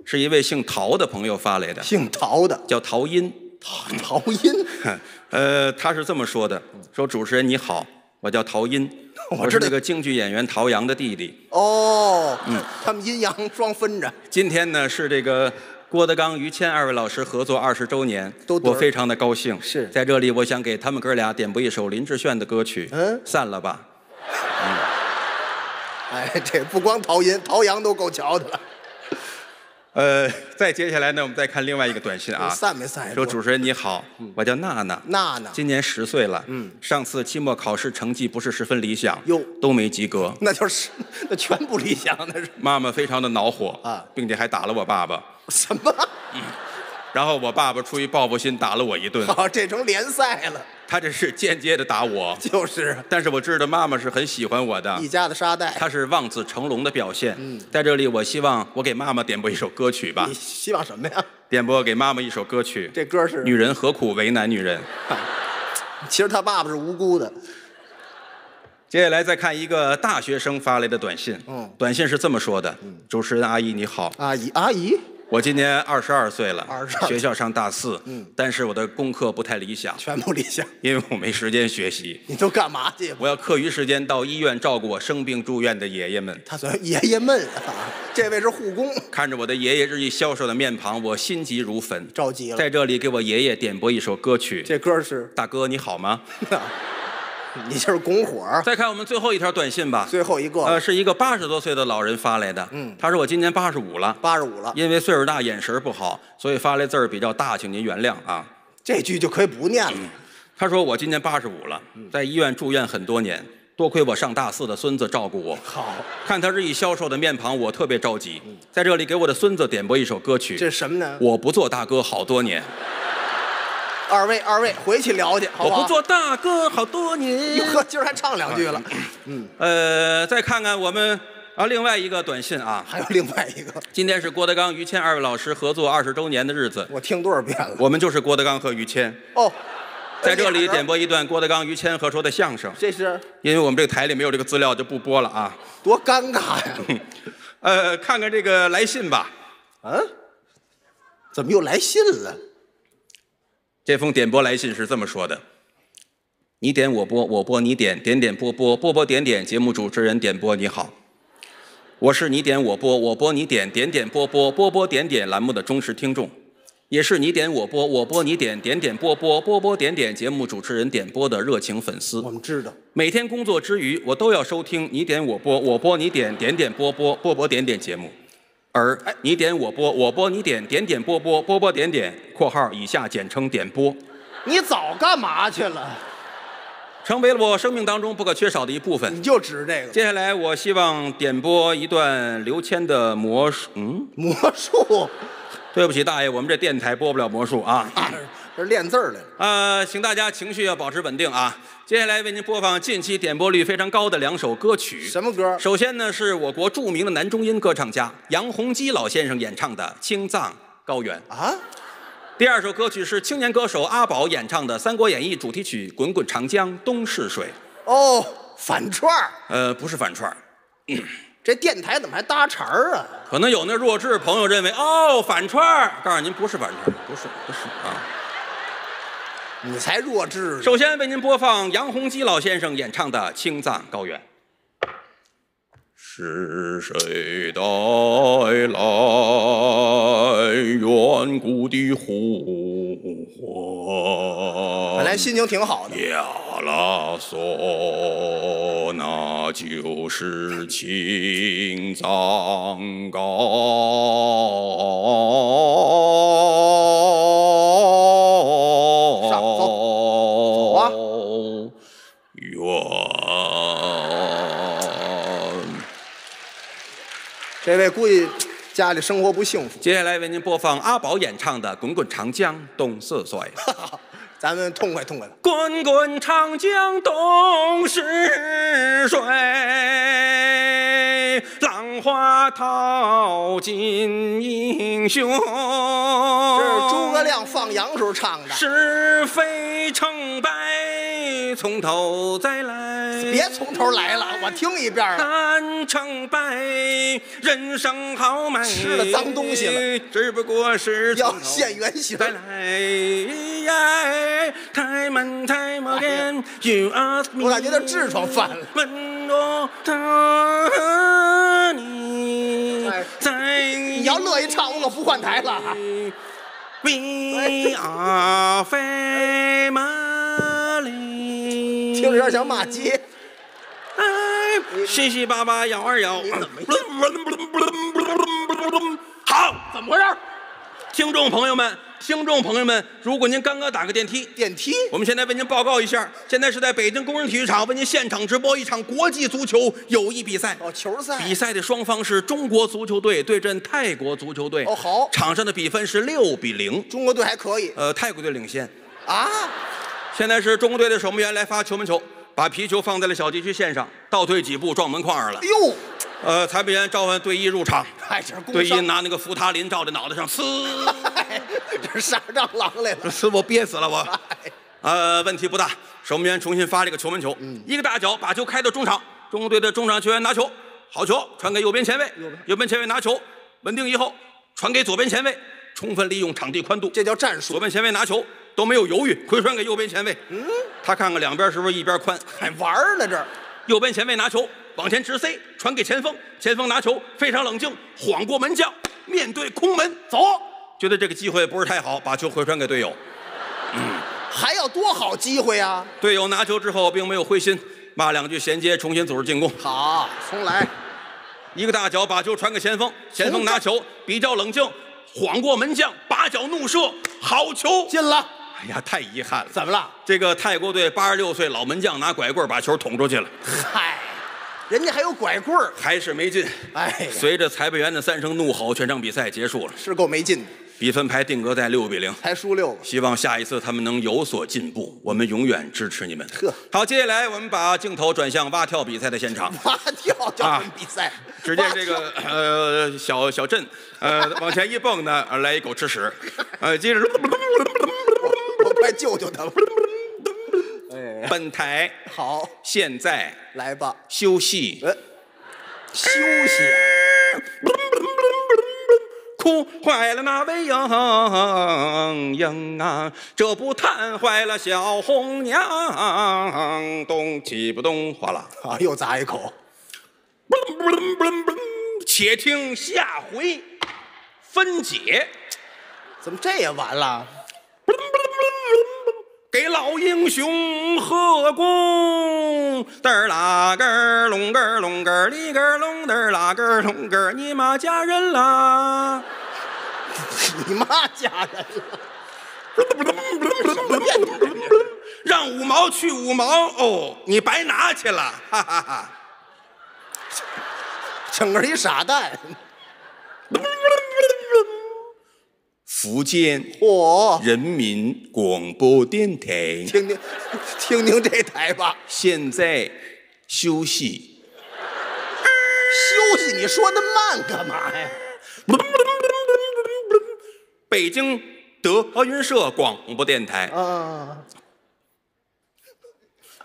是一位姓陶的朋友发来的，姓陶的，叫陶音。陶陶音。呃，他是这么说的：说主持人你好，我叫陶音，我是那个京剧演员陶阳的弟弟。哦，嗯，他们阴阳双分着。今天呢是这个郭德纲、于谦二位老师合作二十周年，都我非常的高兴。是在这里，我想给他们哥俩点播一首林志炫的歌曲。嗯散了吧。哎，这不光陶音，陶阳都够瞧的了。呃，再接下来呢，我们再看另外一个短信啊。散没散？说主持人你好，我叫娜娜，娜娜今年十岁了。嗯，上次期末考试成绩不是十分理想，哟都没及格。那就是那全不理想，那是妈妈非常的恼火啊并且还打了我爸爸。什么？然后我爸爸出于报复心打了我一顿。好，这成联赛了。他这是间接的打我，就是但是我知道妈妈是很喜欢我的一，家的沙袋。他是望子成龙的表现。在这里，我希望我给妈妈点播一首歌曲吧你，希望什么呀？点播给妈妈一首歌曲。这歌是女人何苦为难女人？其实他爸爸是无辜的。接下来再看一个大学生发来的短信。嗯短信是这么说的：主持人阿姨你好，阿姨，阿姨，我今年二十二岁了，22学校上大四，嗯但是我的功课不太理想，全部理想。因为我没时间学习。你都干嘛去？我要课余时间到医院照顾我生病住院的爷爷们。他说爷爷们啊，这位是护工，看着我的爷爷日益消瘦的面庞，我心急如焚。着急了。在这里给我爷爷点播一首歌曲。这歌是，大哥你好吗？你就是拱火。再看我们最后一条短信吧。最后一个呃，是一个八十多岁的老人发来的。嗯他说我今年八十五了，八十五了，因为岁数大眼神不好，所以发来字儿比较大，请您原谅啊。这句就可以不念了。他说我今年八十五了，在医院住院很多年，多亏我上大四的孙子照顾我。好，看他日益消瘦的面庞，我特别着急。在这里给我的孙子点播一首歌曲。这是什么呢？我不做大哥好多年，二位，二位回去聊去，好不好？我不做大哥好多年。呵，今儿还唱两句了，嗯呃，再看看我们啊另外一个短信啊，还有另外一个，今天是郭德纲、于谦二位老师合作二十周年的日子，我听多少遍了？我们就是郭德纲和于谦，哦，在这里点播一段郭德纲、于谦合说的相声。这是因为我们这个台里没有这个资料，就不播了啊。多尴尬呀！呃，看看这个来信吧。嗯，怎么又来信了？这封点播来信是这么说的：你点我播，我播你点，点点播播，播播点点。节目主持人点播你好，我是你点我播，我播你点，点点播播，播播点点栏目的忠实听众，也是你点我播，我播你点，点点播播，播播点点节目主持人点播的热情粉丝我。们知道，每天工作之余，我都要收听你点我播，我播你点，点点播播，播播点点节目。而你点我播，我播你点，点点播播，播播点点（括号以下简称点播你早干嘛去了？），成为了我生命当中不可缺少的一部分你。就指这个接下来，我希望点播一段刘谦的魔术。嗯，魔术对不起，大爷，我们这电台播不了魔术啊。啊，这是练字儿来了。呃，请大家情绪要保持稳定啊。接下来为您播放近期点播率非常高的两首歌曲。什么歌？首先呢，是我国著名的男中音歌唱家杨洪基老先生演唱的《青藏高原》。啊，第二首歌曲是青年歌手阿宝演唱的《三国演义》主题曲《滚滚长江东逝水》。哦，反串儿。呃，不是反串儿，这电台怎么还搭茬儿啊？可能有那弱智朋友认为哦反串儿，告诉您不是反串儿，不是不是啊。你才弱智呢！首先为您播放杨洪基老先生演唱的《青藏高原》。是谁带来远古的呼唤？本来心情挺好的，亚拉索，那就是青藏高上走走啊原。这位估计家里生活不幸福。接下来为您播放阿宝演唱的《滚滚长江东逝水》。咱们痛快痛快的。滚滚长江东逝水，浪花淘尽英雄。这是诸葛亮放羊时候唱的，是非成败从头再来。别从头来了，我听一遍啊。看成败，人生豪迈。吃了脏东西了，只不过是从要头现原形。再来呀，Time and time again, you ask me。我感觉他痔疮犯了问我他你哎在你要乐意唱，我可不换台了。We are family。有点像骂街。哎，七七八八摇二摇。好，怎么回事？听众朋友们，听众朋友们，如果您刚刚打个电梯，电梯？我们现在为您报告一下，现在是在北京工人体育场为您现场直播一场国际足球友谊比赛。哦，球赛。比赛的双方是中国足球队对阵泰国足球队。哦好场上的比分是六比零，中国队还可以呃，泰国队领先。啊？现在是中国队的守门员来发球门球，把皮球放在了小禁区线上，倒退几步撞门框上了哎。呦，呃，裁判员召唤队医入场，哎，这是队医，拿那个扶他林照在脑袋上，呲，哎 这是杀蟑螂来了。呲我憋死了我。哎呃，问题不大，守门员重新发这个球门球，一个大脚把球开到中场，中国队的中场球员拿球，好球传给右边前卫，右边前卫拿球稳定以后传给左边前卫，充分利用场地宽度，这叫战术，左边前卫拿球都没有犹豫，回传给右边前卫，嗯，他看看两边是不是一边宽，还玩呢这儿。右边前卫拿球往前直塞，传给前锋，前锋拿球非常冷静，晃过门将，面对空门走，觉得这个机会不是太好，把球回传给队友。嗯还要多好机会啊！队友拿球之后并没有灰心，骂两句衔接，重新组织进攻。好，重来。一个大脚把球传给前锋，前锋拿球比较冷静，晃过门将，把脚怒射，好球！进了，哎呀，太遗憾了。怎么了？这个泰国队八十六岁老门将拿拐棍把球捅出去了，嗨，人家还有拐棍儿。还是没进。哎，随着裁判员的三声怒吼，全场比赛结束了，是够没劲的，比分牌定格在六比零。才输六个。希望下一次他们能有所进步，我们永远支持你们。呵好，接下来我们把镜头转向蛙跳比赛的现场。蛙跳叫什么比赛？只见这个呃小小镇，呃往前一蹦呢，呃来一狗吃屎，呃接着我快救救他吧！哎，本台好，现在来吧。休息，呃，休息。哭坏了那位莺莺啊，这不叹坏了小红娘，动起不动，哗啦。啊，又砸一口。且听下回分解。怎么这也完了？给老英雄贺功！嘚儿啦个儿隆个儿隆个儿里个儿隆嘚儿啦个儿隆个儿，你妈嫁人啦！你妈家人了？让五毛去五毛哦，你白拿去了，哈哈哈！整个一傻蛋。福建嚯、人民广播电台听听 听听这台吧。现在休息。休息，你说那慢干嘛呀？北京德云社广播电台，啊，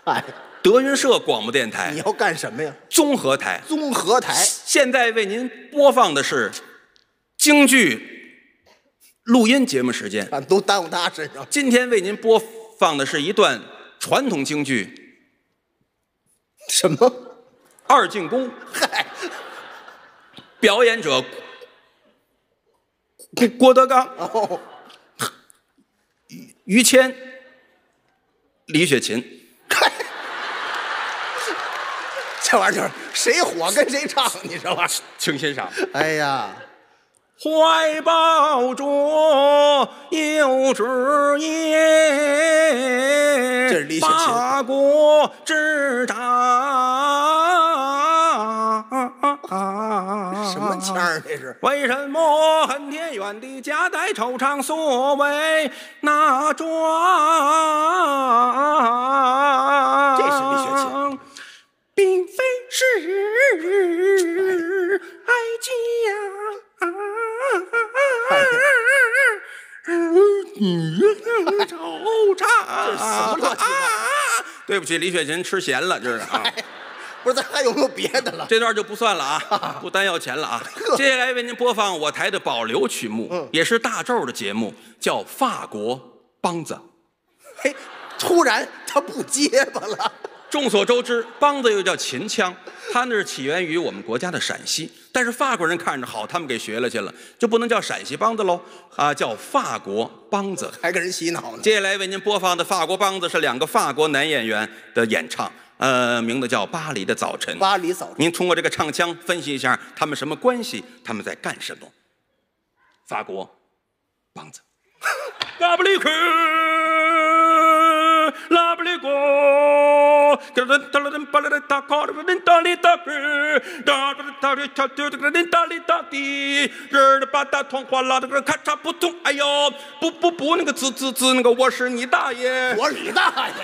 哎，德云社广播电台你要干什么呀？综合台。综合台。现在为您播放的是京剧录音节目时间。啊，都耽误他身上。今天为您播放的是一段传统京剧什么？《二进宫》，嗨，表演者郭郭德纲、哦，于谦、李雪琴。嗨这玩意儿谁火跟谁唱，你知道吧请欣赏。哎呀，怀抱着幼稚业，这是李雪琴八国之长。什么腔儿这是？为什么恨天远地夹带惆怅，所谓那桩？这是李雪琴，并非是爱家。惆怅，这是什么乱七八糟对不起，李雪琴吃咸了，这是啊。不是，咱还有没有别的了？这段就不算了啊，不单要钱了啊。接下来为您播放我台的保留曲目，也是大咒的节目，叫《法国梆子》。嘿，突然他不结巴了。众所周知，梆子又叫秦腔，它那是起源于我们国家的陕西，但是法国人看着好，他们给学了去了，就不能叫陕西梆子喽，啊，叫法国梆子。还给人洗脑呢。接下来为您播放的法国梆子是两个法国男演员的演唱，呃，名字叫《巴黎的早晨》。巴黎早晨，您通过这个唱腔分析一下他们什么关系，他们在干什么？法国梆子。嘎布里克，拉布里国，个人哒啦噔巴啦哒哒卡啦噔哒哩哒日，哒哒哒哩哒哒哒噔哒哩哒滴，日的吧嗒哐哗啦的个咔嚓扑通，哎呦，不不不那个滋滋滋那个我是你大爷。我你大爷！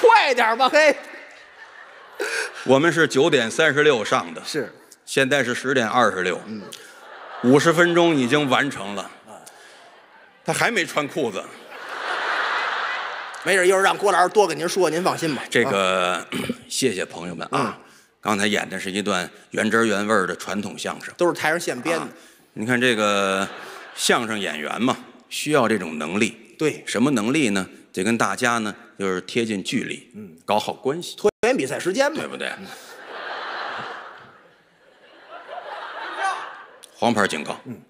快点吧，嘿！我们是九点三十六上的，是现在是十点二十六，五十分钟已经完成了，他还没穿裤子。没事，一会儿让郭老师多跟您说，您放心吧。这啊个，谢谢朋友们啊！刚才演的是一段原汁原味儿的传统相声。都是台上现编的啊，你看这个相声演员嘛，需要这种能力。对什么能力呢？得跟大家呢，就是贴近距离，嗯，搞好关系，拖延比赛时间嘛对。不对？黄牌警告。嗯。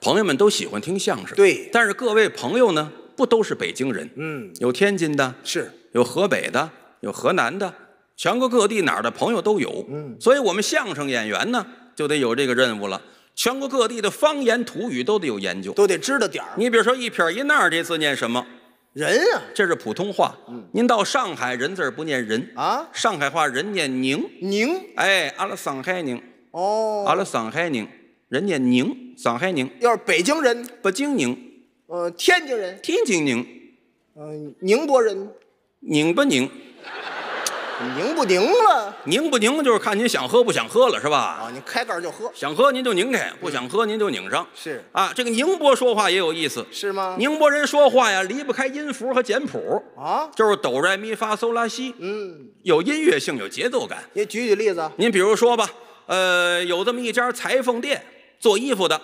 朋友们都喜欢听相声，对但是各位朋友呢，不都是北京人，嗯，有天津的，是有河北的，有河南的，全国各地哪儿的朋友都有。嗯，所以我们相声演员呢，就得有这个任务了。全国各地的方言土语都得有研究。都得知道点儿。你比如说一撇一捺这字念什么？人啊，这是普通话。您到上海人字儿不念人。啊？上海话人念宁。宁。哎，阿拉上海宁，哦，阿拉上海宁，人念宁，上海宁，要是北京人，北京宁，呃，天津人，天津宁，嗯、宁波人，宁不宁？宁不拧了？拧不拧就是看您想喝不想喝了，是吧？啊，您开盖就喝，想喝您就拧开，不想喝您就拧上。是啊，这个宁波说话也有意思。是吗？宁波人说话呀，离不开音符和简谱，啊，就是哆来咪发嗦拉西，嗯，有音乐性，有节奏感。您举举例子。您比如说吧，呃，有这么一家裁缝店，做衣服的，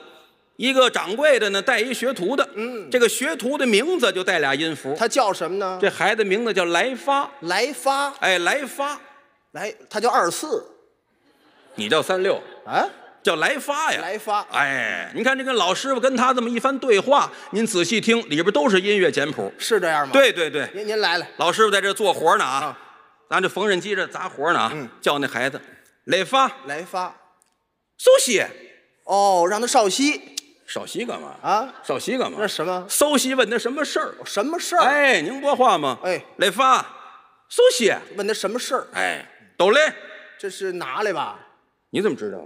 一个掌柜的呢带一学徒的，嗯。这个学徒的名字就带俩音符，他叫什么呢？这孩子名字叫来发，来发，哎，来发，来，他叫二四。你叫三六，啊，叫来发呀，来发，哎，你看这个老师傅跟他这么一番对话，您仔细听，里边都是音乐简谱。是这样吗？，对对对，您您来了，老师傅在这做活呢啊。啊，咱这缝纫机这砸活呢啊，嗯。叫那孩子来发，来发。苏西，哦，让他少息少息干嘛？啊？少息干嘛？那什么熟悉问他什么事儿？什么事儿？哎，宁波话吗？哎，来发，熟悉，问他什么事儿？哎，都来。这是拿来吧？你怎么知道？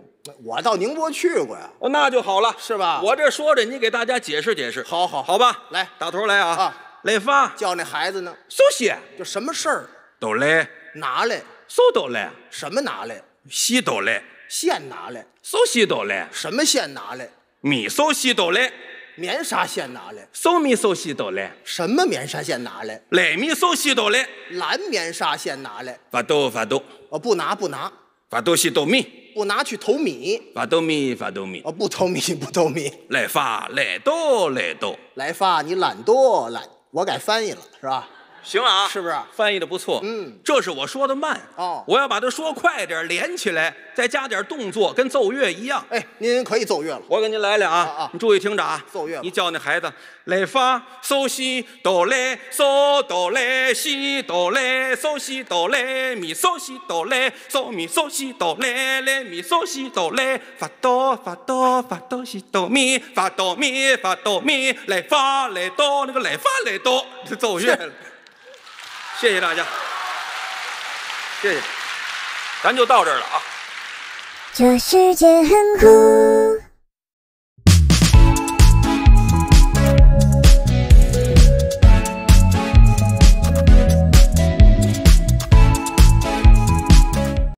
我到宁波去过呀。哦，那就好了，是吧我这说着，你给大家解释解释。好好好吧，来打头来啊！啊来发，叫那孩子呢，熟悉，就什么事儿？都来，拿来，搜都来，什么拿来？西都来，线拿来，搜西都来，什么线拿来？米手西都来，棉纱线拿来，手米手西都来，什么棉纱线拿来？来米手西都来，蓝棉纱线拿来。发豆发豆，哦，不拿不拿，发豆西豆米，不拿去投米。发豆米发豆米，哦，不投米 不投米。来发来豆来豆，来发，你懒惰懒，我改翻译了是吧？行了啊，是不是翻译的不错？嗯，这是我说的慢哦我要把它说快点，连起来，再加点动作，跟奏乐一样。哎，您可以奏乐了。我给您来了啊！啊啊你注意听着啊！奏乐你叫那孩子来发嗦西哆来嗦哆来西哆来嗦西哆来咪嗦西哆来嗦咪嗦西哆来来咪嗦西哆来发哆发哆发哆西哆咪发哆咪发哆咪来发来哆那个来发来哆，这奏乐了。谢谢大家，谢谢，咱就到这儿了啊。这世界很酷。